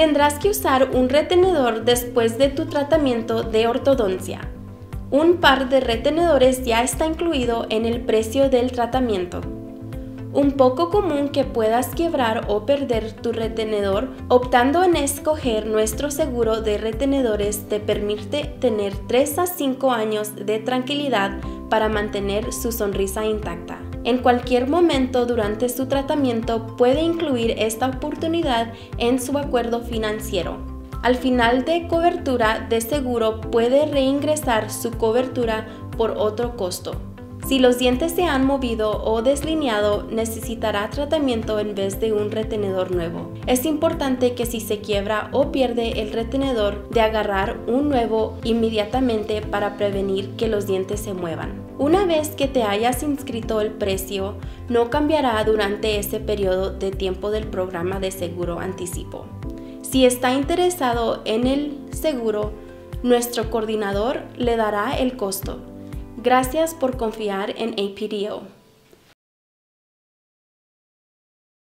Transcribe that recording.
Tendrás que usar un retenedor después de tu tratamiento de ortodoncia. Un par de retenedores ya está incluido en el precio del tratamiento. Un poco común que puedas quebrar o perder tu retenedor, optando en escoger nuestro seguro de retenedores te permite tener 3 a 5 años de tranquilidad para mantener su sonrisa intacta. En cualquier momento durante su tratamiento puede incluir esta oportunidad en su acuerdo financiero. Al final de cobertura de seguro puede reingresar su cobertura por otro costo. Si los dientes se han movido o deslineado, necesitará tratamiento en vez de un retenedor nuevo. Es importante que si se quiebra o pierde el retenedor, de agarrar un nuevo inmediatamente para prevenir que los dientes se muevan. Una vez que te hayas inscrito el precio, no cambiará durante ese periodo de tiempo del programa de seguro anticipo. Si está interesado en el seguro, nuestro coordinador le dará el costo. Gracias por confiar en APDO.